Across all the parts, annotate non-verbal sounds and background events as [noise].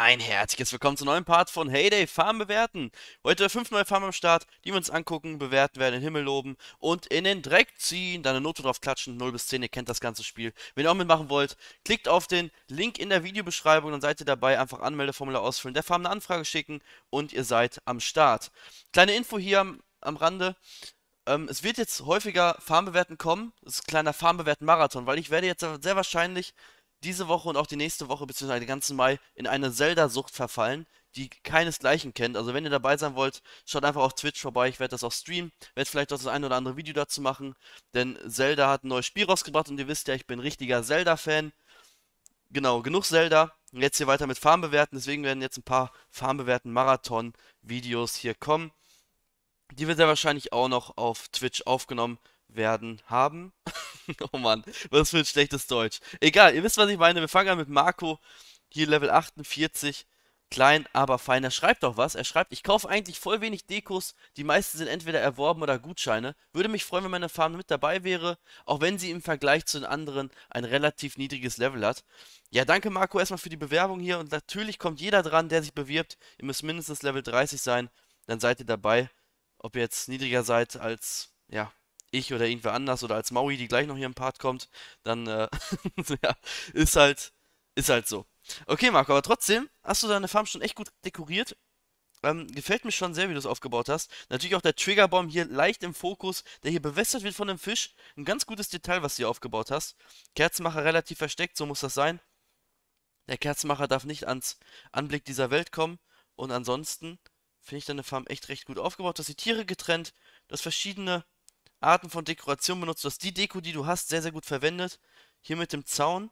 Ein herzliches Willkommen zum neuen Part von Heyday Farm bewerten. Heute fünf neue Farmen am Start, die wir uns angucken, bewerten werden, den Himmel loben und in den Dreck ziehen. Dann eine Note drauf klatschen, 0 bis 10, ihr kennt das ganze Spiel. Wenn ihr auch mitmachen wollt, klickt auf den Link in der Videobeschreibung, dann seid ihr dabei. Einfach Anmeldeformular ausfüllen, der Farm eine Anfrage schicken und ihr seid am Start. Kleine Info hier am, am Rande. Ähm, es wird jetzt häufiger Farmbewerten kommen. Das ist ein kleiner Farmbewerten-Marathon, weil ich werde jetzt sehr wahrscheinlich diese Woche und auch die nächste Woche bzw. den ganzen Mai in eine Zelda-Sucht verfallen, die keinesgleichen kennt. Also wenn ihr dabei sein wollt, schaut einfach auf Twitch vorbei. Ich werde das auch streamen, werde vielleicht auch das ein oder andere Video dazu machen, denn Zelda hat ein neues Spiel rausgebracht und ihr wisst ja, ich bin richtiger Zelda-Fan. Genau, genug Zelda. Jetzt hier weiter mit Farm bewerten, deswegen werden jetzt ein paar Farm bewerten Marathon-Videos hier kommen. Die wird sehr wahrscheinlich auch noch auf Twitch aufgenommen werden haben. [laughs] [laughs] oh Mann, was für ein schlechtes Deutsch. Egal, ihr wisst, was ich meine. Wir fangen an mit Marco. Hier Level 48. Klein, aber fein. Er schreibt doch was. Er schreibt, ich kaufe eigentlich voll wenig Dekos. Die meisten sind entweder erworben oder Gutscheine. Würde mich freuen, wenn meine Farm mit dabei wäre, auch wenn sie im Vergleich zu den anderen ein relativ niedriges Level hat. Ja, danke Marco erstmal für die Bewerbung hier. Und natürlich kommt jeder dran, der sich bewirbt. Ihr müsst mindestens Level 30 sein. Dann seid ihr dabei. Ob ihr jetzt niedriger seid als, ja, ich oder irgendwer anders oder als Maui, die gleich noch hier im Part kommt, dann äh, [laughs] ja, ist halt ist halt so. Okay, Marco, aber trotzdem hast du deine Farm schon echt gut dekoriert. Ähm, gefällt mir schon sehr, wie du es aufgebaut hast. Natürlich auch der Triggerbaum hier leicht im Fokus, der hier bewässert wird von dem Fisch. Ein ganz gutes Detail, was du hier aufgebaut hast. Kerzenmacher relativ versteckt, so muss das sein. Der Kerzenmacher darf nicht ans Anblick dieser Welt kommen. Und ansonsten finde ich deine Farm echt recht gut aufgebaut. Du hast die Tiere getrennt, du hast verschiedene Arten von Dekoration benutzt. Du hast die Deko, die du hast, sehr, sehr gut verwendet. Hier mit dem Zaun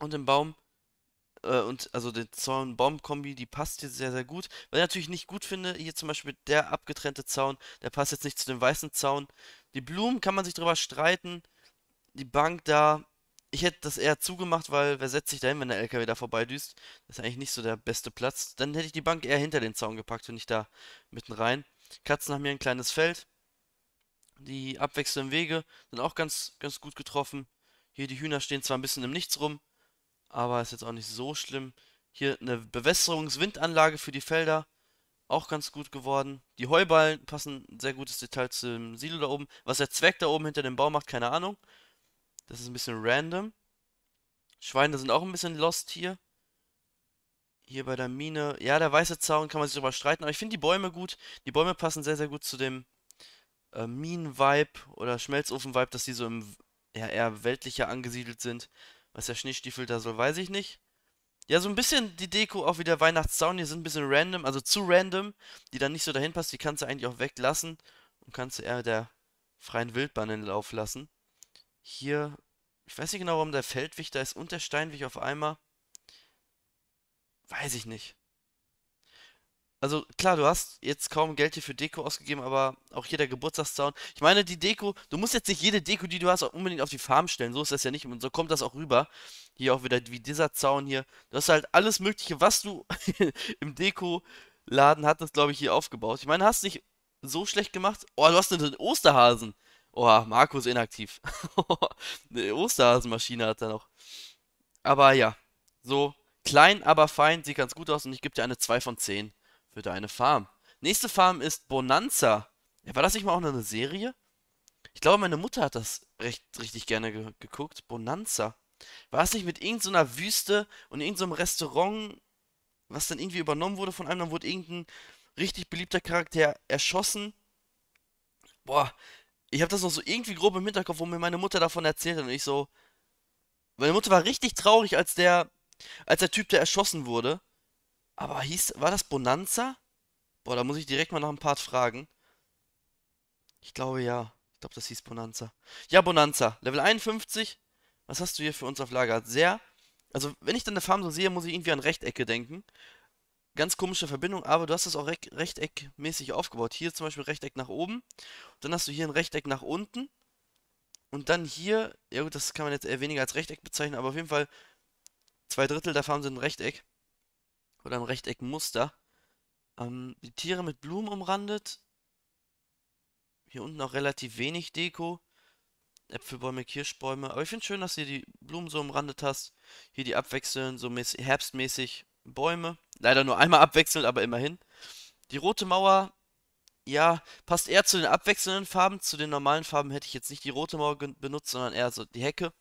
und dem Baum. Äh, und also der Zaun-Baum-Kombi, die passt hier sehr, sehr gut. Was ich natürlich nicht gut finde, hier zum Beispiel der abgetrennte Zaun, der passt jetzt nicht zu dem weißen Zaun. Die Blumen kann man sich drüber streiten. Die Bank da, ich hätte das eher zugemacht, weil wer setzt sich da hin, wenn der LKW da vorbeidüst? Das ist eigentlich nicht so der beste Platz. Dann hätte ich die Bank eher hinter den Zaun gepackt und nicht da mitten rein. Katzen haben hier ein kleines Feld. Die abwechselnden Wege sind auch ganz, ganz gut getroffen. Hier die Hühner stehen zwar ein bisschen im Nichts rum, aber ist jetzt auch nicht so schlimm. Hier eine Bewässerungswindanlage für die Felder, auch ganz gut geworden. Die Heuballen passen ein sehr gutes Detail zum Silo da oben. Was der Zweck da oben hinter dem Baum macht, keine Ahnung. Das ist ein bisschen random. Schweine sind auch ein bisschen lost hier. Hier bei der Mine. Ja, der weiße Zaun kann man sich darüber streiten, aber ich finde die Bäume gut. Die Bäume passen sehr, sehr gut zu dem äh, Minen-Vibe oder Schmelzofen-Vibe, dass die so im ja, eher weltlicher angesiedelt sind. Was der Schneestiefel da soll, weiß ich nicht. Ja, so ein bisschen die Deko, auch wie der Weihnachtszaun, die sind ein bisschen random, also zu random, die dann nicht so dahin passt, die kannst du eigentlich auch weglassen und kannst du eher der freien Wildbahn in den Lauf lassen. Hier, ich weiß nicht genau, warum der Feldwächter ist und der Steinweg auf einmal. Weiß ich nicht. Also klar, du hast jetzt kaum Geld hier für Deko ausgegeben, aber auch hier der Geburtstagszaun. Ich meine, die Deko, du musst jetzt nicht jede Deko, die du hast, unbedingt auf die Farm stellen. So ist das ja nicht und so kommt das auch rüber. Hier auch wieder wie dieser Zaun hier. Du hast halt alles Mögliche, was du [laughs] im Deko-Laden hattest, glaube ich, hier aufgebaut. Ich meine, hast nicht so schlecht gemacht. Oh, du hast einen Osterhasen. Oh, Markus inaktiv. [laughs] Eine Osterhasenmaschine hat er noch. Aber ja, so klein, aber fein, sieht ganz gut aus und ich gebe dir eine 2 von 10 für deine Farm. Nächste Farm ist Bonanza. Ja, war das nicht mal auch eine Serie? Ich glaube, meine Mutter hat das recht, richtig gerne ge geguckt. Bonanza. War es nicht mit irgendeiner so Wüste und irgendeinem so Restaurant, was dann irgendwie übernommen wurde von einem, dann wurde irgendein richtig beliebter Charakter erschossen? Boah, ich habe das noch so irgendwie grob im Hinterkopf, wo mir meine Mutter davon erzählt hat und ich so. Meine Mutter war richtig traurig, als der, als der Typ, der erschossen wurde. Aber hieß, war das Bonanza? Boah, da muss ich direkt mal nach einem Part fragen. Ich glaube ja. Ich glaube, das hieß Bonanza. Ja, Bonanza. Level 51. Was hast du hier für uns auf Lager? Sehr. Also, wenn ich dann eine Farm so sehe, muss ich irgendwie an Rechtecke denken. Ganz komische Verbindung, aber du hast es auch re rechteckmäßig aufgebaut. Hier zum Beispiel Rechteck nach oben. Dann hast du hier ein Rechteck nach unten. Und dann hier, ja gut, das kann man jetzt eher weniger als Rechteck bezeichnen, aber auf jeden Fall zwei Drittel der Farm sind ein Rechteck oder ein Rechteckmuster. Ähm, die Tiere mit Blumen umrandet. Hier unten auch relativ wenig Deko. Äpfelbäume, Kirschbäume. Aber ich finde schön, dass du hier die Blumen so umrandet hast. Hier die abwechseln, so herbstmäßig Bäume. Leider nur einmal abwechselnd, aber immerhin. Die rote Mauer, ja, passt eher zu den abwechselnden Farben. Zu den normalen Farben hätte ich jetzt nicht die rote Mauer benutzt, sondern eher so die Hecke.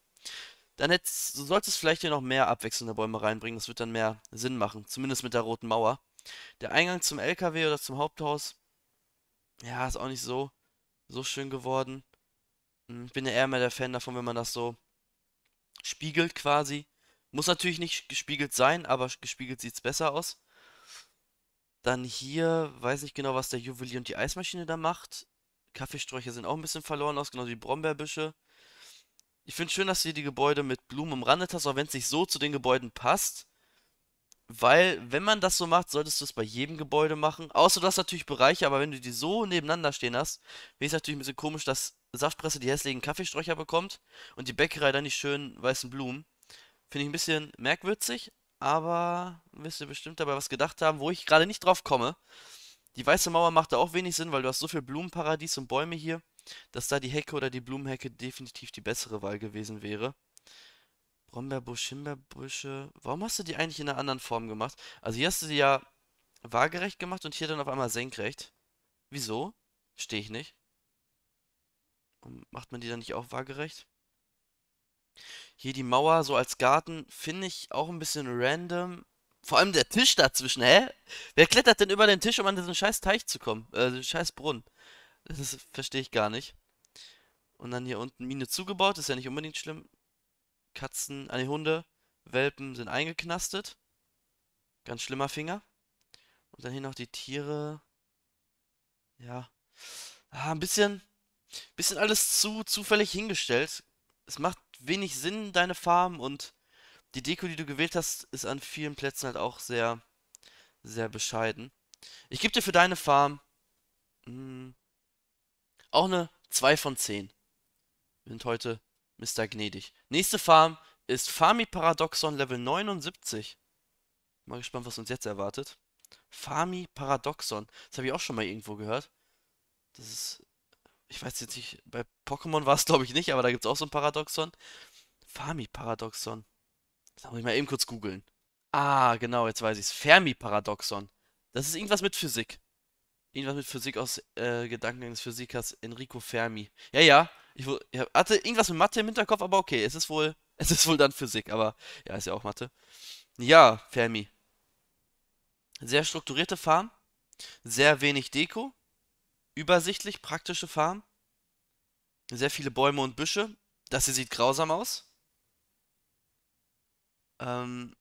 Dann hättest, du solltest vielleicht hier noch mehr abwechselnde Bäume reinbringen. Das wird dann mehr Sinn machen. Zumindest mit der roten Mauer. Der Eingang zum LKW oder zum Haupthaus, ja, ist auch nicht so, so schön geworden. Hm, ich bin ja eher mehr der Fan davon, wenn man das so spiegelt quasi. Muss natürlich nicht gespiegelt sein, aber gespiegelt sieht es besser aus. Dann hier, weiß nicht genau, was der Juwelier und die Eismaschine da macht. Kaffeesträucher sind auch ein bisschen verloren aus, genau wie Brombeerbüsche. Ich finde schön, dass du hier die Gebäude mit Blumen umrandet hast, auch wenn es nicht so zu den Gebäuden passt. Weil, wenn man das so macht, solltest du es bei jedem Gebäude machen. Außer du hast natürlich Bereiche, aber wenn du die so nebeneinander stehen hast, wäre es natürlich ein bisschen komisch, dass Saftpresse die hässlichen Kaffeesträucher bekommt und die Bäckerei dann die schönen weißen Blumen. Finde ich ein bisschen merkwürdig, aber wirst du bestimmt dabei was gedacht haben, wo ich gerade nicht drauf komme. Die weiße Mauer macht da auch wenig Sinn, weil du hast so viel Blumenparadies und Bäume hier, dass da die Hecke oder die Blumenhecke definitiv die bessere Wahl gewesen wäre. Brombeerbusch, Himbeerbüsche. Warum hast du die eigentlich in einer anderen Form gemacht? Also hier hast du die ja waagerecht gemacht und hier dann auf einmal senkrecht. Wieso? Stehe ich nicht. Und macht man die dann nicht auch waagerecht? Hier die Mauer so als Garten finde ich auch ein bisschen random. Vor allem der Tisch dazwischen, hä? Wer klettert denn über den Tisch, um an diesen scheiß Teich zu kommen? Äh, scheiß Brunnen. Das verstehe ich gar nicht. Und dann hier unten Mine zugebaut, ist ja nicht unbedingt schlimm. Katzen, an die Hunde, Welpen sind eingeknastet. Ganz schlimmer Finger. Und dann hier noch die Tiere. Ja. Ah, ein bisschen, bisschen alles zu zufällig hingestellt. Es macht wenig Sinn, deine Farm, und die Deko, die du gewählt hast, ist an vielen Plätzen halt auch sehr, sehr bescheiden. Ich gebe dir für deine Farm mh, hm, auch eine 2 von 10. Wir sind heute Mr. Gnädig. Nächste Farm ist Farmi Paradoxon Level 79. Mal gespannt, was uns jetzt erwartet. Farmi Paradoxon. Das habe ich auch schon mal irgendwo gehört. Das ist. Ich weiß jetzt nicht, bei Pokémon war es glaube ich nicht, aber da gibt es auch so ein Paradoxon. Farmi Paradoxon. Das muss ich mal eben kurz googeln. Ah, genau, jetzt weiß ich es. Fermi Paradoxon. Das ist irgendwas mit Physik. Irgendwas mit Physik aus äh, Gedanken des Physikers Enrico Fermi. Ja, ja, ich, ich hatte irgendwas mit Mathe im Hinterkopf, aber okay, es ist wohl, [laughs] es ist wohl dann Physik, aber ja, ist ja auch Mathe. Ja, Fermi. Sehr strukturierte Farm, sehr wenig Deko, übersichtlich, praktische Farm, sehr viele Bäume und Büsche. Das hier sieht grausam aus. Ähm,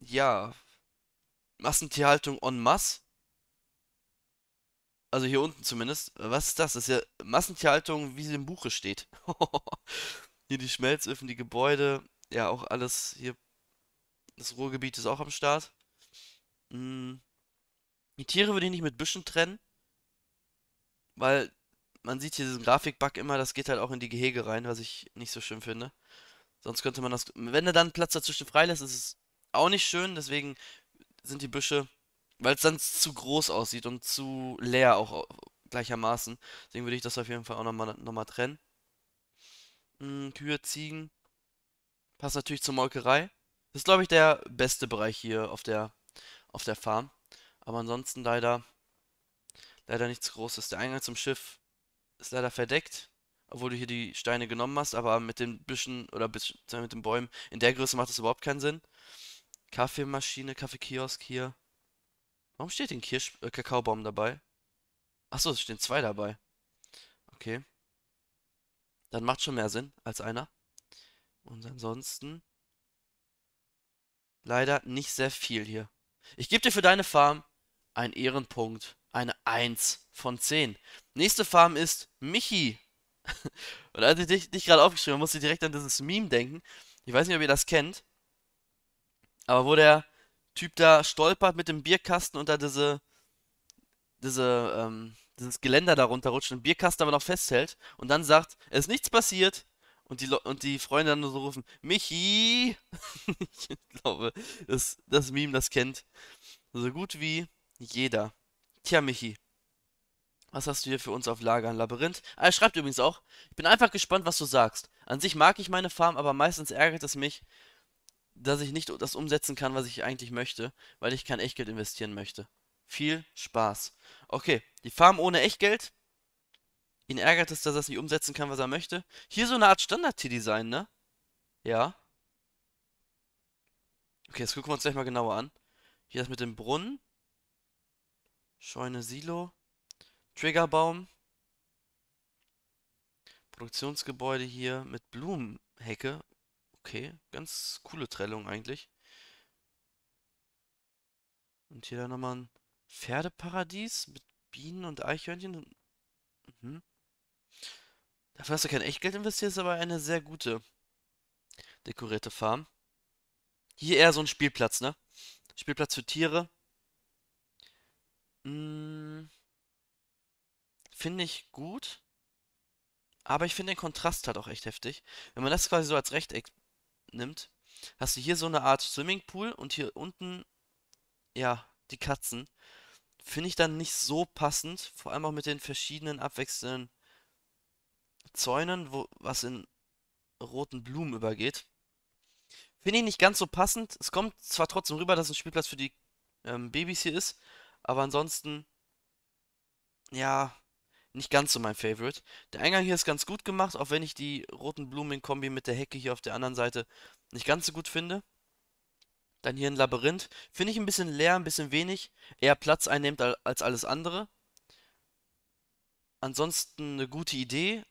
ja, Massentierhaltung en masse. Also hier unten zumindest. Was ist das? Das ist ja Massentierhaltung, wie sie im Buche steht. [laughs] hier die Schmelzöfen, die Gebäude. Ja, auch alles hier. Das Ruhrgebiet ist auch am Start. Hm. Die Tiere würde ich nicht mit Büschen trennen. Weil man sieht hier diesen Grafikbug immer, das geht halt auch in die Gehege rein, was ich nicht so schön finde. Sonst könnte man das. Wenn er dann Platz dazwischen freilässt, ist es auch nicht schön. Deswegen sind die Büsche weil es dann zu groß aussieht und zu leer auch gleichermaßen. Deswegen würde ich das auf jeden Fall auch nochmal noch mal trennen. Hm, Kühe, Ziegen. Passt natürlich zur Molkerei. Das ist, glaube ich, der beste Bereich hier auf der, auf der Farm. Aber ansonsten leider, leider nichts Großes. Der Eingang zum Schiff ist leider verdeckt. Obwohl du hier die Steine genommen hast, aber mit den Büschen oder mit den Bäumen in der Größe macht das überhaupt keinen Sinn. Kaffeemaschine, Kaffeekiosk hier. Warum steht ein Kirsch äh, Kakaobaum dabei? Achso, es stehen zwei dabei. Okay. Dann macht schon mehr Sinn als einer. Und ansonsten leider nicht sehr viel hier. Ich gebe dir für deine Farm einen Ehrenpunkt. Eine 1 von 10. Nächste Farm ist Michi. [laughs] Und als ich dich, dich gerade aufgeschrieben habe, musste ich direkt an dieses Meme denken. Ich weiß nicht, ob ihr das kennt. Aber wo der Typ da stolpert mit dem Bierkasten und da diese, diese, ähm, dieses Geländer da runterrutscht und den Bierkasten aber noch festhält und dann sagt, es ist nichts passiert und die, und die Freunde dann so rufen, Michi! [laughs] ich glaube, das, das Meme, das kennt so gut wie jeder. Tja, Michi, was hast du hier für uns auf Lager? Ein Labyrinth? Ah, er schreibt übrigens auch, ich bin einfach gespannt, was du sagst. An sich mag ich meine Farm, aber meistens ärgert es mich, dass ich nicht das umsetzen kann, was ich eigentlich möchte, weil ich kein Echtgeld investieren möchte. Viel Spaß. Okay, die Farm ohne Echtgeld. Ihn ärgert es, dass er es nicht umsetzen kann, was er möchte. Hier so eine Art Standard-T-Design, ne? Ja. Okay, das gucken wir uns gleich mal genauer an. Hier das mit dem Brunnen. Scheune Silo. Triggerbaum. Produktionsgebäude hier mit Blumenhecke. Okay, ganz coole Trellung eigentlich. Und hier dann nochmal ein Pferdeparadies mit Bienen und Eichhörnchen. Mhm. Dafür hast du kein Echtgeld investiert, ist aber eine sehr gute dekorierte Farm. Hier eher so ein Spielplatz, ne? Spielplatz für Tiere. Hm, finde ich gut. Aber ich finde den Kontrast halt auch echt heftig. Wenn man das quasi so als Rechteck nimmt, hast du hier so eine Art Swimmingpool und hier unten, ja, die Katzen. Finde ich dann nicht so passend, vor allem auch mit den verschiedenen abwechselnden Zäunen, wo was in roten Blumen übergeht. Finde ich nicht ganz so passend. Es kommt zwar trotzdem rüber, dass ein Spielplatz für die ähm, Babys hier ist, aber ansonsten, ja, nicht ganz so mein Favorite. Der Eingang hier ist ganz gut gemacht, auch wenn ich die roten Blumen in Kombi mit der Hecke hier auf der anderen Seite nicht ganz so gut finde. Dann hier ein Labyrinth. Finde ich ein bisschen leer, ein bisschen wenig. Eher Platz einnimmt als alles andere. Ansonsten eine gute Idee,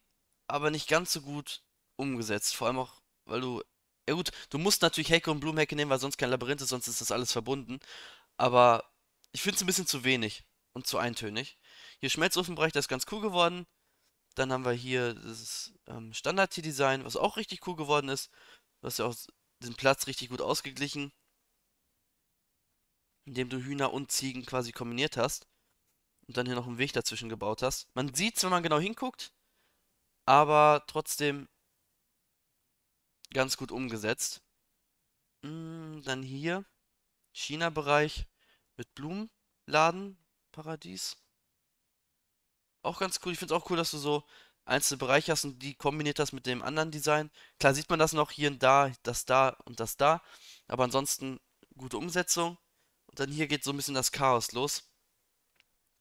aber nicht ganz so gut umgesetzt. Vor allem auch, weil du. Ja gut, du musst natürlich Hecke und Blumenhecke nehmen, weil sonst kein Labyrinth ist, sonst ist das alles verbunden. Aber ich finde es ein bisschen zu wenig und zu eintönig. Hier Schmelzofenbereich, das ist ganz cool geworden. Dann haben wir hier das ähm, Standard-T-Design, was auch richtig cool geworden ist. Hast ja auch den Platz richtig gut ausgeglichen. Indem du Hühner und Ziegen quasi kombiniert hast. Und dann hier noch einen Weg dazwischen gebaut hast. Man sieht es, wenn man genau hinguckt. Aber trotzdem ganz gut umgesetzt. Mm, dann hier China-Bereich mit Blumenladen, Paradies. Auch ganz cool. Ich finde es auch cool, dass du so einzelne Bereiche hast und die kombiniert hast mit dem anderen Design. Klar sieht man das noch hier und da, das da und das da. Aber ansonsten gute Umsetzung. Und dann hier geht so ein bisschen das Chaos los.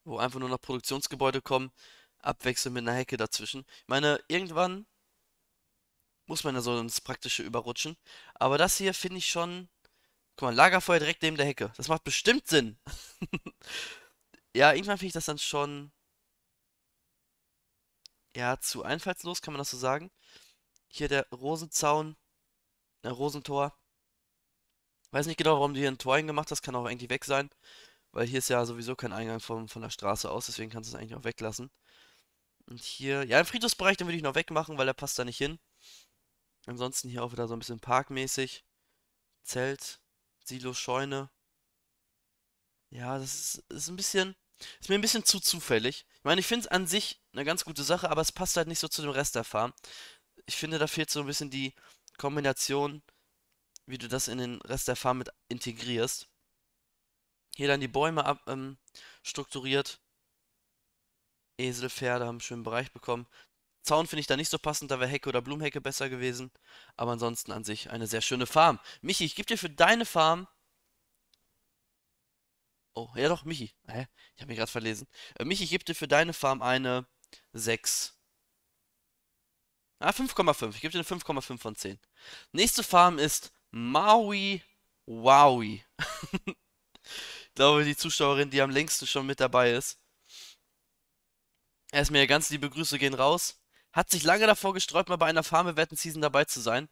Wo einfach nur noch Produktionsgebäude kommen. Abwechselnd mit einer Hecke dazwischen. Ich meine, irgendwann muss man ja so ins Praktische überrutschen. Aber das hier finde ich schon. Guck mal, Lagerfeuer direkt neben der Hecke. Das macht bestimmt Sinn. [laughs] ja, irgendwann finde ich das dann schon ja, zu einfallslos, kann man das so sagen. Hier der Rosenzaun, der Rosentor. Weiß nicht genau, warum du hier ein Tor hingemacht hast, kann auch eigentlich weg sein. Weil hier ist ja sowieso kein Eingang von, von der Straße aus, deswegen kannst du es eigentlich auch weglassen. Und hier, ja, im Friedhofsbereich, den würde ich noch wegmachen, weil der passt da nicht hin. Ansonsten hier auch wieder so ein bisschen parkmäßig. Zelt, Silo, Scheune. Ja, das ist, ist ein bisschen, ist mir ein bisschen zu zufällig. Ich meine, ich finde es an sich eine ganz gute Sache, aber es passt halt nicht so zu dem Rest der Farm. Ich finde, da fehlt so ein bisschen die Kombination, wie du das in den Rest der Farm mit integrierst. Hier dann die Bäume ab, ähm, strukturiert. Esel, Pferde haben einen schönen Bereich bekommen. Zaun finde ich da nicht so passend, da wäre Hecke oder Blumenhecke besser gewesen. Aber ansonsten an sich eine sehr schöne Farm. Michi, ich gebe dir für deine Farm Oh, ja doch, Michi. Hä? Ich habe mich gerade verlesen. Äh, Michi, ich gebe dir für deine Farm eine 6. Ah, 5,5. Ich gebe dir eine 5,5 von 10. Nächste Farm ist Maui Wowie. [laughs] ich glaube, die Zuschauerin, die am längsten schon mit dabei ist. Erstmal ganz liebe Grüße gehen raus. Hat sich lange davor gesträubt, mal bei einer Farm Wetten Season dabei zu sein.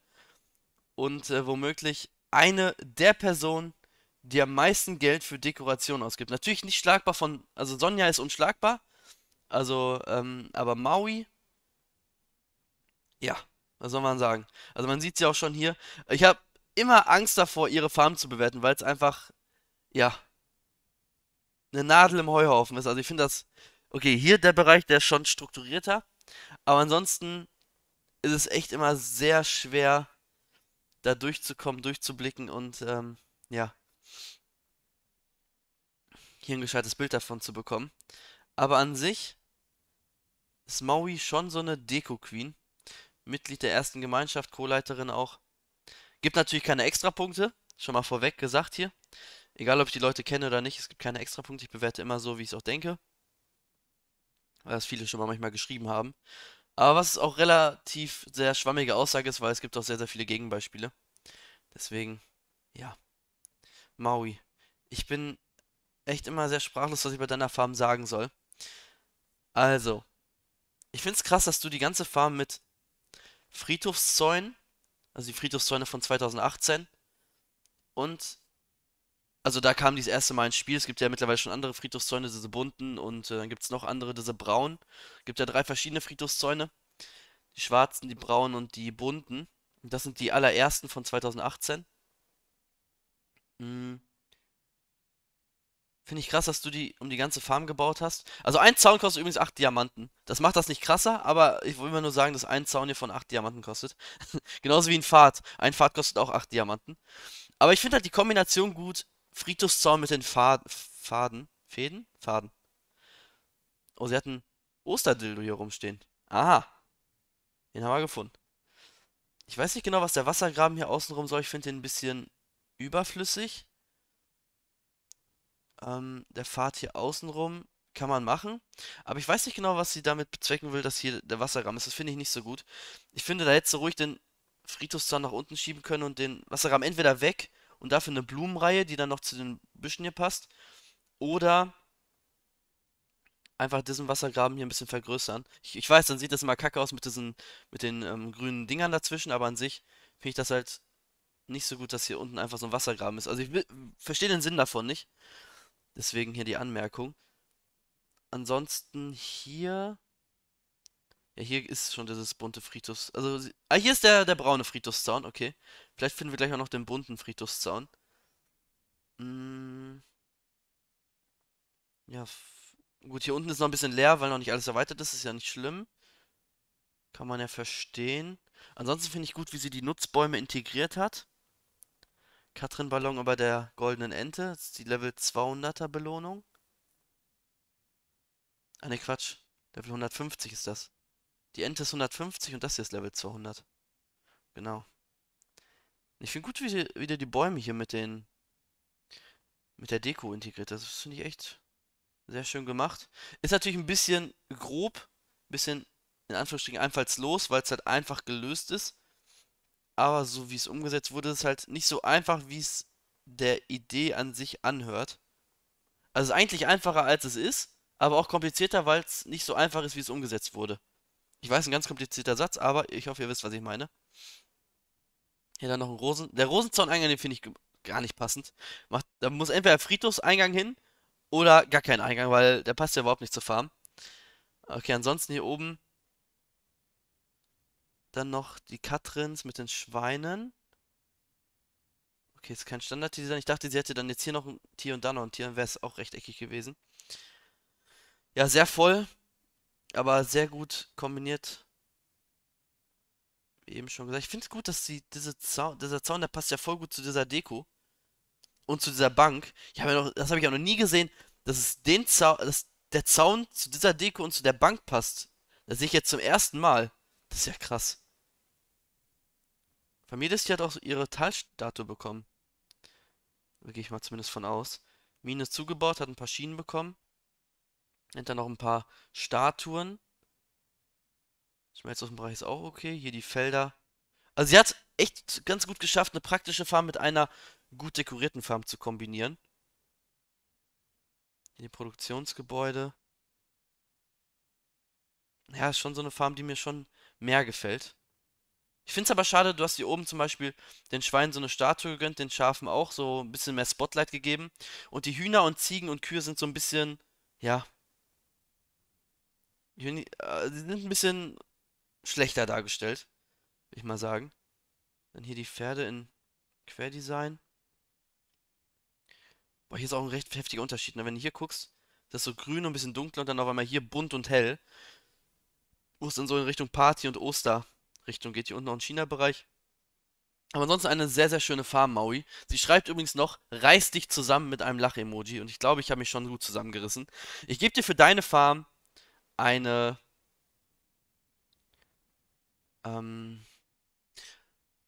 Und äh, womöglich eine der Personen, die am meisten Geld für Dekoration ausgibt. Natürlich nicht schlagbar von, also Sonja ist unschlagbar, also, ähm, aber Maui, ja, was soll man sagen? Also man sieht sie auch schon hier. Ich habe immer Angst davor, ihre Farm zu bewerten, weil es einfach, ja, eine Nadel im Heuhaufen ist. Also ich finde das, okay, hier der Bereich, der ist schon strukturierter, aber ansonsten ist es echt immer sehr schwer, da durchzukommen, durchzublicken und, ähm, ja hier ein gescheites Bild davon zu bekommen. Aber an sich ist Maui schon so eine Deko-Queen. Mitglied der ersten Gemeinschaft, Co-Leiterin auch. Gibt natürlich keine Extrapunkte, schon mal vorweg gesagt hier. Egal, ob ich die Leute kenne oder nicht, es gibt keine Extrapunkte. Ich bewerte immer so, wie ich es auch denke. Weil das viele schon mal manchmal geschrieben haben. Aber was auch relativ sehr schwammige Aussage ist, weil es gibt auch sehr, sehr viele Gegenbeispiele. Deswegen, ja. Maui. Ich bin echt immer sehr sprachlos, was ich bei deiner Farm sagen soll. Also, ich finde es krass, dass du die ganze Farm mit Friedhofszäunen, also die Friedhofszäune von 2018 und also da kam dieses erste Mal ins Spiel. Es gibt ja mittlerweile schon andere Friedhofszäune, diese bunten und äh, dann gibt es noch andere, diese braunen. Es gibt ja drei verschiedene Friedhofszäune. Die schwarzen, die braunen und die bunten. Und das sind die allerersten von 2018. Hm. Finde ich krass, dass du die um die ganze Farm gebaut hast. Also ein Zaun kostet übrigens 8 Diamanten. Das macht das nicht krasser, aber ich will immer nur sagen, dass ein Zaun hier von 8 Diamanten kostet. [laughs] Genauso wie ein Pfad. Ein Pfad kostet auch 8 Diamanten. Aber ich finde halt die Kombination gut. Friedhofszaun mit den Pfad Faden. Fäden? Faden. Oh, sie hatten Osterdildo hier rumstehen. Aha. Den haben wir gefunden. Ich weiß nicht genau, was der Wassergraben hier außenrum soll. Ich finde den ein bisschen überflüssig. Ähm, der Pfad hier außenrum kann man machen. Aber ich weiß nicht genau, was sie damit bezwecken will, dass hier der Wasserrahmen ist. Das finde ich nicht so gut. Ich finde, da hättest du ruhig den Friedhofszaun nach unten schieben können und den Wasserrahmen entweder weg und dafür eine Blumenreihe, die dann noch zu den Büschen hier passt. Oder einfach diesen Wassergraben hier ein bisschen vergrößern. Ich, ich weiß, dann sieht das immer kacke aus mit diesen, mit den ähm, grünen Dingern dazwischen, aber an sich finde ich das halt nicht so gut, dass hier unten einfach so ein Wassergraben ist. Also ich verstehe den Sinn davon nicht. Deswegen hier die Anmerkung. Ansonsten hier. Ja, hier ist schon dieses bunte Friedhofs. Also, ah, hier ist der, der braune Friedhofszaun, okay. Vielleicht finden wir gleich auch noch den bunten Friedhofszaun. Hm. Ja, gut, hier unten ist noch ein bisschen leer, weil noch nicht alles erweitert ist. Ist ja nicht schlimm. Kann man ja verstehen. Ansonsten finde ich gut, wie sie die Nutzbäume integriert hat. Katrin Ballon über der goldenen Ente. Das ist die Level 200er Belohnung. Ah ne, Quatsch. Level 150 ist das. Die Ente ist 150 und das hier ist Level 200. Genau. Ich finde gut, wie wieder die Bäume hier mit den mit der Deko integriert. Das finde ich echt sehr schön gemacht. Ist natürlich ein bisschen grob, ein bisschen in Anführungsstrichen einfallslos, weil es halt einfach gelöst ist. Aber so wie es umgesetzt wurde, ist halt nicht so einfach, wie es der Idee an sich anhört. Also eigentlich einfacher, als es ist, aber auch komplizierter, weil es nicht so einfach ist, wie es umgesetzt wurde. Ich weiß, ein ganz komplizierter Satz, aber ich hoffe, ihr wisst, was ich meine. Hier dann noch ein Rosen... Der Rosenzauneingang, den finde ich gar nicht passend. Macht, da muss entweder Friedhofseingang hin oder gar kein Eingang, weil der passt ja überhaupt nicht zur Farm. Okay, ansonsten hier oben dann noch die Katrins mit den Schweinen. Okay, ist kein Standard-Design. Ich dachte, sie hätte dann jetzt hier noch ein Tier und da noch ein Tier, dann wäre es auch rechteckig gewesen. Ja, sehr voll, aber sehr gut kombiniert. Wie eben schon gesagt. Ich finde es gut, dass sie diese Zaun, dieser Zaun, der passt ja voll gut zu dieser Deko. Und zu dieser Bank. Ich habe ja noch, das habe ich auch noch nie gesehen, dass es den Zaun, dass der Zaun zu dieser Deko und zu der Bank passt. Das sehe ich jetzt zum ersten Mal. Das ist ja krass. Familie hat auch ihre Talstatue bekommen. Da gehe ich mal zumindest von aus. Mine ist zugebaut, hat ein paar Schienen bekommen. Und dann noch ein paar Statuen. Schmelzofenbereich ist auch okay. Hier die Felder. Also sie hat echt ganz gut geschafft, eine praktische Farm mit einer gut dekorierten Farm zu kombinieren. Hier die Produktionsgebäude. Ja, ist schon so eine Farm, die mir schon mehr gefällt. Ich finde es aber schade, du hast hier oben zum Beispiel den Schweinen so eine Statue gegönnt, den Schafen auch so ein bisschen mehr Spotlight gegeben. Und die Hühner und Ziegen und Kühe sind so ein bisschen, ja, die äh, sind ein bisschen schlechter dargestellt, würde ich mal sagen. Dann hier die Pferde in Querdesign. Boah, hier ist auch ein recht heftiger Unterschied. Ne? Wenn du hier guckst, das ist so grün und ein bisschen dunkler und dann auf einmal hier bunt und hell. Wo es dann so in Richtung Party und Oster Richtung geht hier unten noch ein China-Bereich. Aber ansonsten eine sehr, sehr schöne Farm, Maui. Sie schreibt übrigens noch, reiß dich zusammen mit einem Lach-Emoji. Und ich glaube, ich habe mich schon gut zusammengerissen. Ich gebe dir für deine Farm eine... Ähm,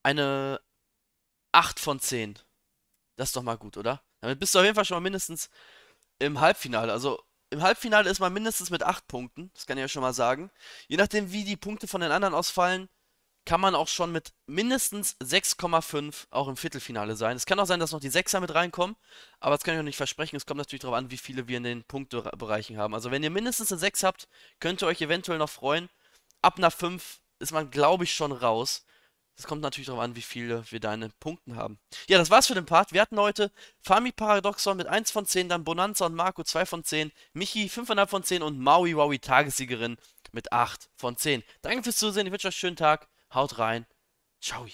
eine 8 von 10. Das ist doch mal gut, oder? Damit bist du auf jeden Fall schon mal mindestens im Halbfinale. Also im Halbfinale ist man mindestens mit 8 Punkten. Das kann ich ja schon mal sagen. Je nachdem, wie die Punkte von den anderen ausfallen, kann man auch schon mit mindestens 6,5 auch im Viertelfinale sein. Es kann auch sein, dass noch die Sechser mit reinkommen, aber das kann ich euch nicht versprechen. Es kommt natürlich darauf an, wie viele wir in den Punktebereichen haben. Also wenn ihr mindestens eine 6 habt, könnt ihr euch eventuell noch freuen. Ab einer 5 ist man, glaube ich, schon raus. Das kommt natürlich darauf an, wie viele wir da in Punkten haben. Ja, das war's für den Part. Wir hatten heute Fami Paradoxon mit 1 von 10, dann Bonanza und Marco 2 von 10, Michi 5,5 von 10 und Maui Wowi Tagessiegerin mit 8 von 10. Danke fürs Zusehen, ich wünsche euch einen schönen Tag. Haut rein. Ciao.